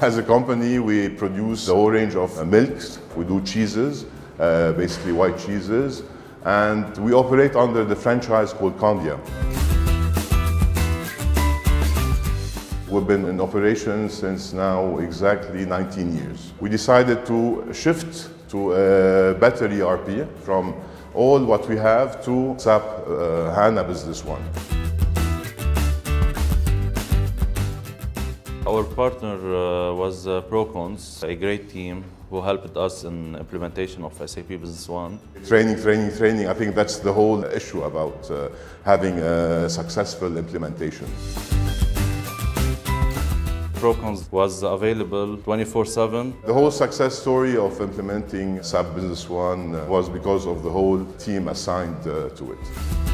As a company, we produce a whole range of milks. We do cheeses, uh, basically white cheeses, and we operate under the franchise called Candia. We've been in operation since now exactly 19 years. We decided to shift to a better ERP from all what we have to SAP uh, HANA Business One. Our partner uh, was uh, Procons, a great team who helped us in implementation of SAP Business One. Training, training, training. I think that's the whole issue about uh, having a successful implementation. Procons was available 24-7. The whole success story of implementing SAP Business One uh, was because of the whole team assigned uh, to it.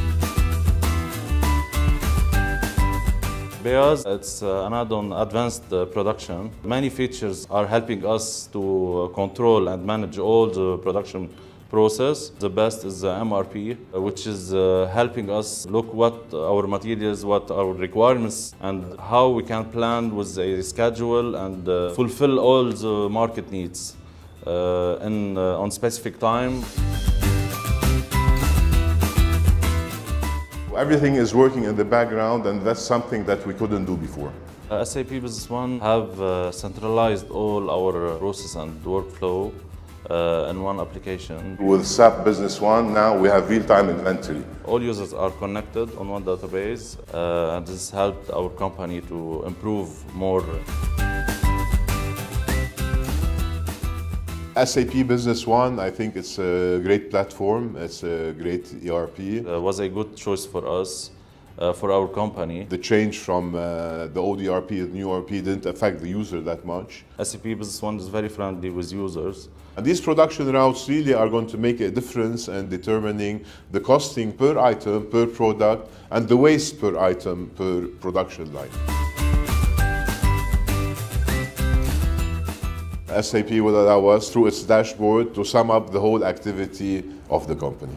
Beas, it's uh, an add-on advanced uh, production. Many features are helping us to uh, control and manage all the production process. The best is the MRP, which is uh, helping us look what our materials, what our requirements, and how we can plan with a schedule and uh, fulfill all the market needs uh, in, on specific time. Everything is working in the background, and that's something that we couldn't do before. Uh, SAP Business One have uh, centralized all our uh, process and workflow uh, in one application. With SAP Business One, now we have real-time inventory. All users are connected on one database, uh, and this helped our company to improve more. SAP Business One, I think it's a great platform. It's a great ERP. Uh, was a good choice for us, uh, for our company. The change from uh, the old ERP to the new ERP didn't affect the user that much. SAP Business One is very friendly with users. And these production routes really are going to make a difference in determining the costing per item, per product, and the waste per item per production line. SAP will allow us through its dashboard to sum up the whole activity of the company.